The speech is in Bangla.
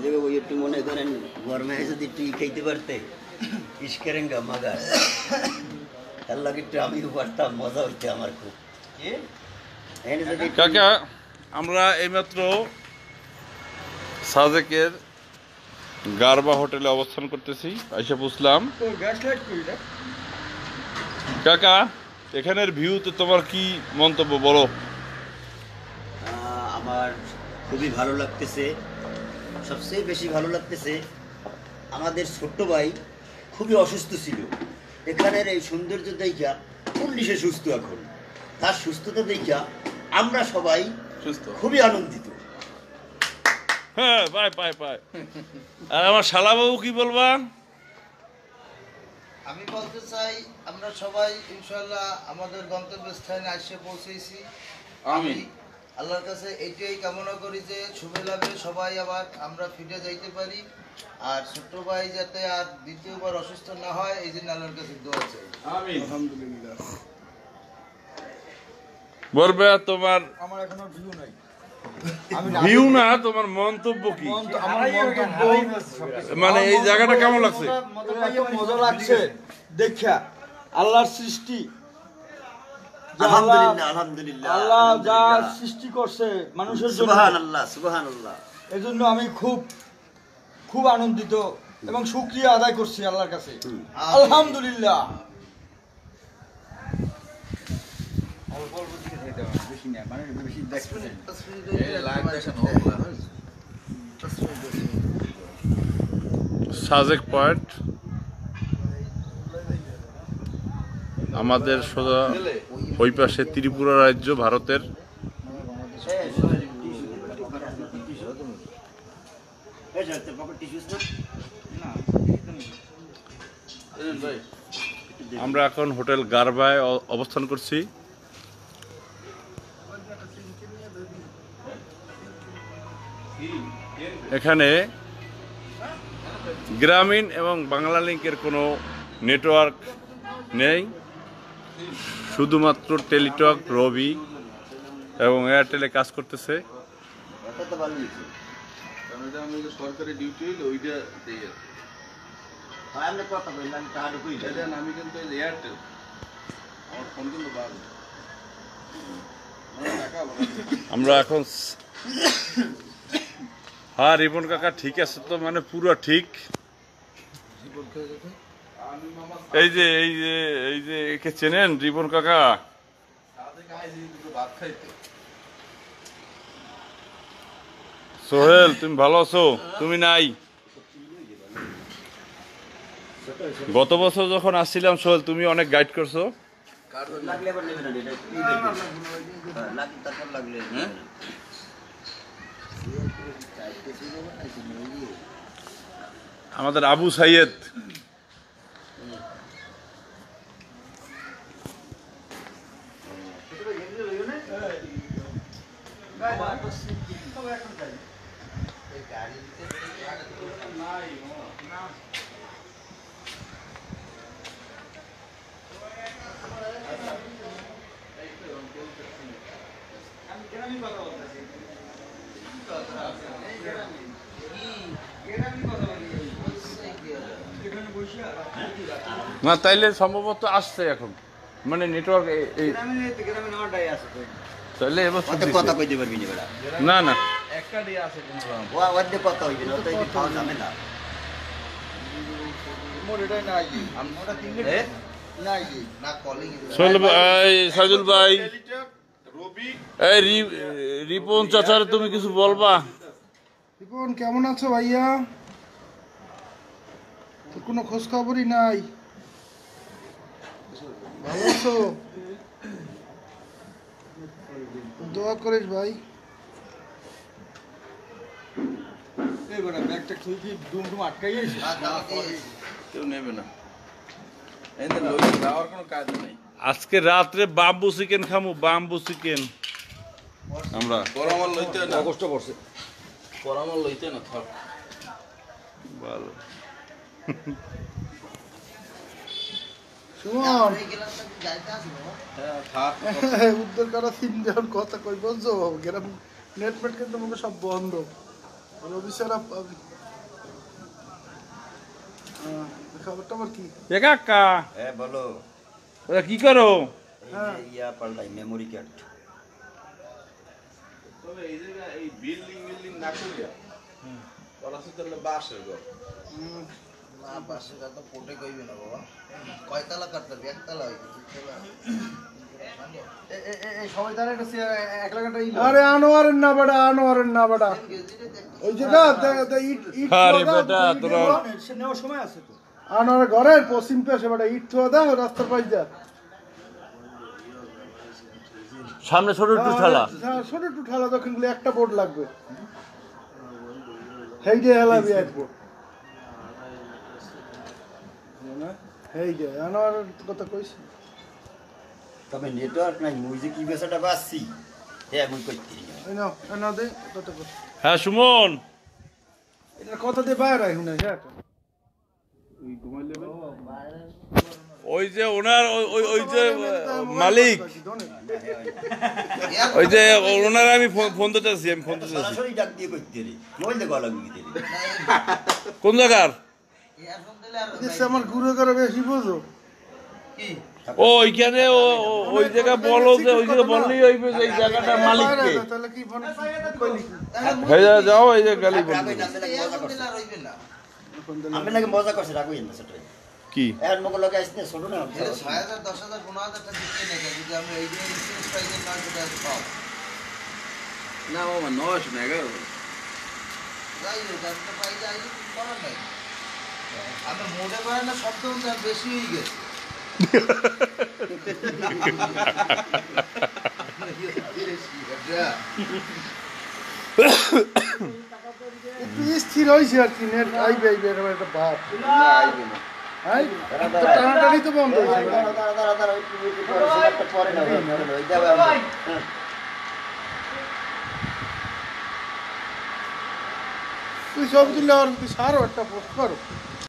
যে ওই একটু মনে করেন গরমে যদি একটু খাইতে পারতে ইস্কেরেঙ্গা মাগার তার লাগে একটু আমিও পারতাম মজা হইতে আমার খুব। কাকা আমরা এইমাত্র সাজেকের গারবা হোটেলে অবস্থান করতেছি আইসা বুঝলাম। কাকা এখানের ভিউতে তোমার কি মন্তব্য বলো? আহ, আমার খুবই ভালো লাগতেছে। সবচেয়ে বেশি ভালো লাগতেছে আমাদের ছোট্ট ভাই খুবই অসুস্থ ছিল। এখানের এই সৌন্দর্য দেখা পুলিশে সুস্থ এখন। তার সুস্থতা দেখা আমরা সবাই সুস্থ। খুবই আনন্দিত। হ্যাঁ পাই পাই পাই আর আমার শালাবাবু কি বলবা? আমি বলতে চাই আমরা সবাই ইনশাল্লাহ আমাদের গন্তব্যস্থানে এসে পৌঁছেছি। আমি আল্লাহর কাছে এইটাই কামনা করি যে শুভে লাভে সবাই আবার আমরা ফিরে যাইতে পারি আর ছোট ভাই যাতে আর দ্বিতীয়বার অসুস্থ না হয় এই জন্য আল্লাহর কাছে দোয়া চাই আলহামদুলিল্লাহ বলবে তোমার আমার এখনও ভিউ নাই ভিউ না তোমার মন্তব্য কি মানে এই জায়গাটা কেমন লাগছে এত মজা লাগছে দেখা আল্লাহর সৃষ্টি আলহামদুলিল্লাহ আলহামদুলিল্লাহ আল্লাহ যা সৃষ্টি করছে মানুষের জন্য। সুবহান আল্লাহ এজন্য আমি খুব খুব আনন্দিত এবং শুক্রিয়া আদায় করছি আল্লাহর কাছে। আলহামদুলিল্লাহ। সাজেক পয়েন্ট আমাদের সোজা ওই পাশে ত্রিপুরা রাজ্য, ভারতের? আমরা এখন হোটেল গারবায় অবস্থান করছি এখানে গ্রামীণ এবং বাংলা লিঙ্কের কোনো নেটওয়ার্ক নেই শুধুমাত্র টেলিটক, রবি এবং এয়ারটেলে কাজ করতেছে। আমরা আমার এখন হ্যাঁ রিপন কাকা ঠিক আছে তো মানে পুরো ঠিক। এই যে এই যে এই যে, একে চেনেন রিপন কাকা? সোহেল, তুমি ভালো আছো? তুমি নাই? গত বছর যখন আসছিলাম সোহেল, তুমি অনেক গাইড করছ। আমাদের আবু নেবে না, এটা কি দেখবে? হ্যাঁ, লাগলে তারপর লাগলে নেবে না। আমাদের আবু সাইয়েদ না তাইলে সম্ভবত আসছে এখন। মানে নেটওয়ার্ক তাইলে এবার অত কথা কইতে পারবি না বেটা। না না। একটা আছে কোনো ও অর্ধেক কথা হইবে না, ও তো এই যে খাওয়া যাবে না। নাই আমরা তিনটে এ? নাই না কলিং সোহেল ভাই সাজুল ভাই। এই রিপন চাচার তুমি কিছু বলবা? রিপন কেমন আছো ভাইয়া? তো কোনো খোঁজ খবরই নাই। ভালো আছো? দোয়া করিস ভাই। এই বেটা ব্যাগটা তুই কি ডুম ডুম আটকাই গেছিস কেউ নেবে না। যাওয়ার কোনো কাজ নেই। আজকে রাত্রে বাম্বু চিকেন খামু বাম্বু চিকেন। আমরা পরামল লইতে না। কষ্ট করছে পরামল লইতে না থাক। ভালো। সুমন হ্যাঁ উদ্ধার করা সিম দেওয়ার কথা কই? বলছো গ্রাম নেট মেট কিন্তু আমাকে সব বন্ধ। রবি কি? এ কাকা। হ্যাঁ বলো। ওরা কি করো? এই যে ইয়া পাল্টাই মেমোরি কার্ড তবে এই জায়গায় এই বিল্ডিং বিল্ডিং না করিয়া বাসের না পাশে তো কোটে কইবে না বাবা। কয়তলা কাটতে হবে একতলা হইবে দুতলা সবাই তারা একটা এক লাখ আরে আনোয়ারের না বাড়া আনোয়ারের না ওই যে বেটা, আনোয়ারের ঘরের পশ্চিম পাশে বাড়া ইট থোয়া দাও রাস্তার পাশ যা সামনে ছোট একটু ঠেলা। ছোট একটু ঠেলা দক্ষিণ একটা বোর্ড লাগবে। হেই যে হেলাবি এক বোর্ড হেই যে আনোয়ারের কথা কইছি তবে নেটওয়ার্ক নাই মুই যে কি বেসাটা বাসছি হ্যাঁ মুই করতে এই নাও এই দে কথা কই। হ্যাঁ সুমন! এটা কথা দিয়ে বাইরে না হ্যাঁ ওই যে ওনার ওই- ওই ওই যে মালিক। ওই যে ওনার আমি ফোন- দিতে চাচ্ছি আমি ফোন দিতে কোন জায়গার? আমার ঘুরে করে বেশি বুঝো। ও ওইখানে ও- ওই জায়গা বলো যে ওই জায়গা বললেই ওই যে এই জায়গাটার মালিককে। হয়ে যা- যাও এই যে গালি বলবে না, আমি নাকি মজা করছে হইবে রাখই সেটাই। কি? এখন মগ লগে ছোট না টাকা যদি আমি এই না সেটা পাও। না বাবা যাই হোক পাই যাই করার নাই। আমি মোড়ে পারে স্থির হয়েছে আর কি, নেট আইবে আইবে, এরকম একটা ভাব। তুই সব দিলে আর একটা পোস্ট করো।